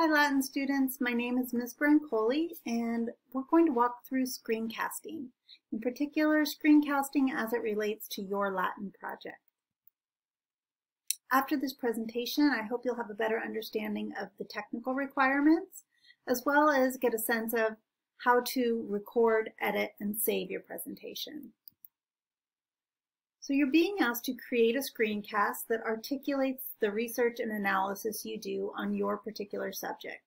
Hi Latin students, my name is Ms. Brancoli and we're going to walk through screencasting, in particular screencasting as it relates to your Latin project. After this presentation, I hope you'll have a better understanding of the technical requirements, as well as get a sense of how to record, edit, and save your presentation. So you're being asked to create a screencast that articulates the research and analysis you do on your particular subject.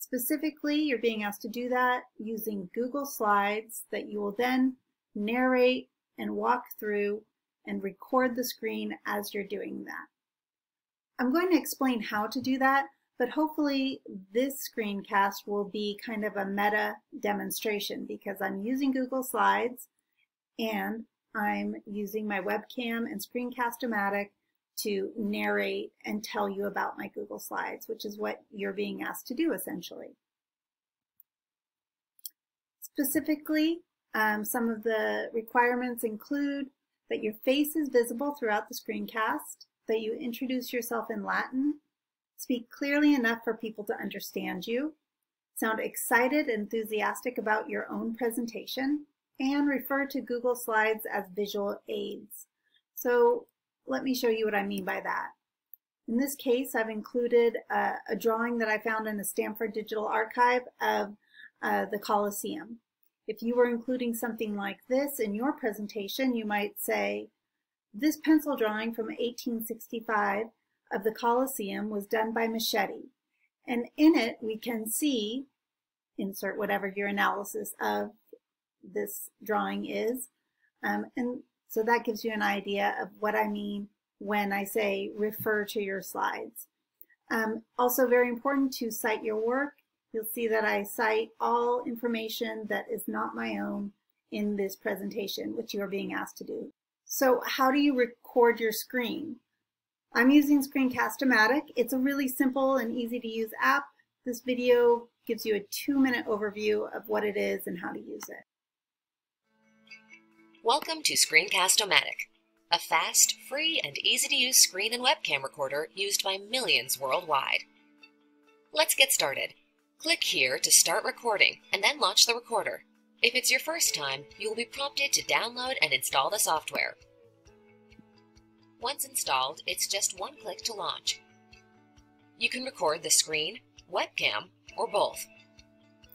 Specifically, you're being asked to do that using Google Slides that you will then narrate and walk through and record the screen as you're doing that. I'm going to explain how to do that, but hopefully this screencast will be kind of a meta demonstration because I'm using Google Slides and I'm using my webcam and Screencast-O-Matic to narrate and tell you about my Google Slides, which is what you're being asked to do essentially. Specifically, um, some of the requirements include that your face is visible throughout the screencast, that you introduce yourself in Latin, speak clearly enough for people to understand you, sound excited, and enthusiastic about your own presentation, and refer to Google Slides as visual aids. So let me show you what I mean by that. In this case, I've included a, a drawing that I found in the Stanford Digital Archive of uh, the Colosseum. If you were including something like this in your presentation, you might say, this pencil drawing from 1865 of the Colosseum was done by Machete. And in it, we can see, insert whatever your analysis of this drawing is. Um, and so that gives you an idea of what I mean when I say refer to your slides. Um, also very important to cite your work. You'll see that I cite all information that is not my own in this presentation, which you are being asked to do. So how do you record your screen? I'm using Screencast-O-Matic. It's a really simple and easy to use app. This video gives you a two minute overview of what it is and how to use it. Welcome to Screencast-O-Matic, a fast, free, and easy-to-use screen and webcam recorder used by millions worldwide. Let's get started. Click here to start recording and then launch the recorder. If it's your first time, you will be prompted to download and install the software. Once installed, it's just one click to launch. You can record the screen, webcam, or both.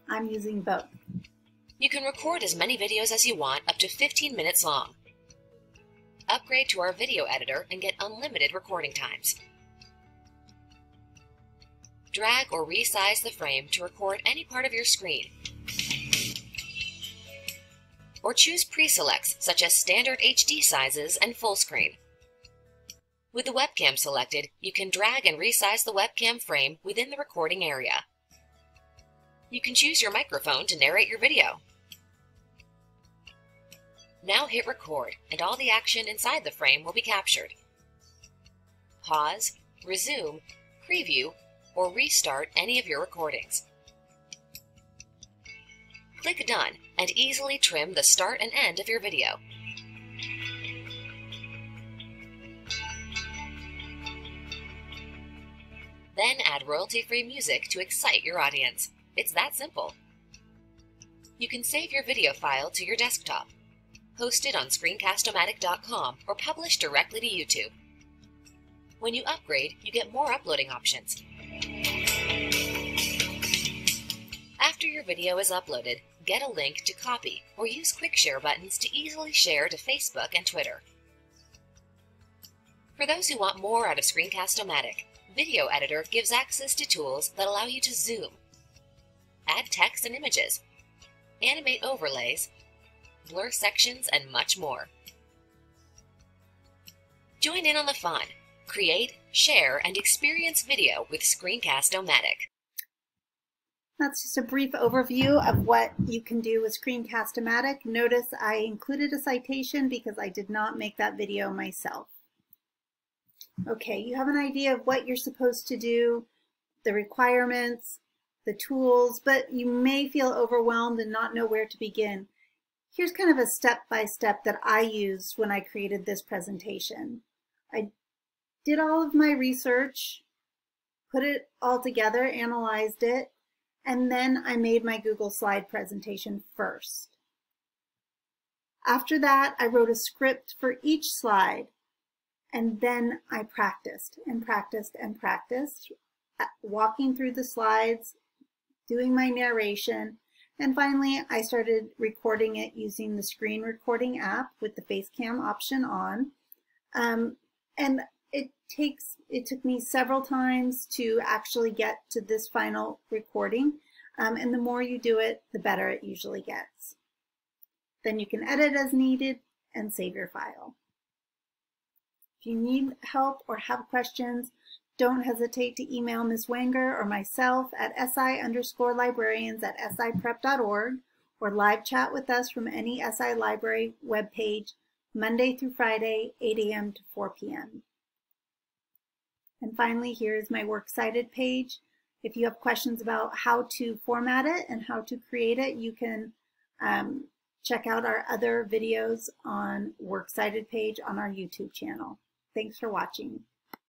I'm using both. You can record as many videos as you want, up to 15 minutes long. Upgrade to our video editor and get unlimited recording times. Drag or resize the frame to record any part of your screen. Or choose pre-selects such as standard HD sizes and full screen. With the webcam selected, you can drag and resize the webcam frame within the recording area. You can choose your microphone to narrate your video. Now hit record and all the action inside the frame will be captured. Pause, resume, preview, or restart any of your recordings. Click Done and easily trim the start and end of your video. Then add royalty-free music to excite your audience. It's that simple. You can save your video file to your desktop host it on screencast-o-matic.com or publish directly to YouTube. When you upgrade, you get more uploading options. After your video is uploaded, get a link to copy or use quick share buttons to easily share to Facebook and Twitter. For those who want more out of Screencast-O-Matic, Video Editor gives access to tools that allow you to zoom, add text and images, animate overlays, blur sections, and much more. Join in on the fun. Create, share, and experience video with Screencast-O-Matic. That's just a brief overview of what you can do with Screencast-O-Matic. Notice I included a citation because I did not make that video myself. Okay, you have an idea of what you're supposed to do, the requirements, the tools, but you may feel overwhelmed and not know where to begin. Here's kind of a step-by-step -step that I used when I created this presentation. I did all of my research, put it all together, analyzed it, and then I made my Google slide presentation first. After that, I wrote a script for each slide, and then I practiced and practiced and practiced, uh, walking through the slides, doing my narration, and finally I started recording it using the screen recording app with the Facecam option on. Um, and it takes it took me several times to actually get to this final recording. Um, and the more you do it the better it usually gets. Then you can edit as needed and save your file. If you need help or have questions don't hesitate to email Ms. Wenger or myself at si underscore librarians at siprep.org or live chat with us from any SI library webpage Monday through Friday, 8 a.m. to 4 p.m. And finally, here is my Works Cited page. If you have questions about how to format it and how to create it, you can um, check out our other videos on Works Cited page on our YouTube channel. Thanks for watching.